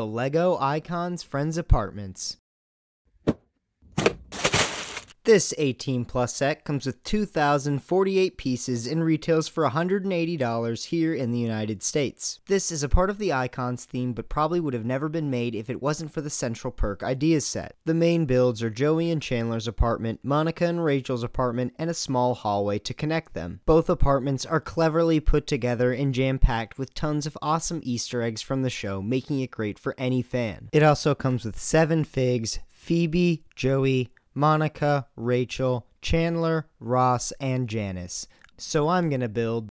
the LEGO Icons Friends Apartments. This 18 plus set comes with 2,048 pieces and retails for $180 here in the United States. This is a part of the Icons theme, but probably would have never been made if it wasn't for the Central Perk Ideas set. The main builds are Joey and Chandler's apartment, Monica and Rachel's apartment, and a small hallway to connect them. Both apartments are cleverly put together and jam packed with tons of awesome Easter eggs from the show, making it great for any fan. It also comes with seven figs, Phoebe, Joey, Monica, Rachel, Chandler, Ross, and Janice. So I'm gonna build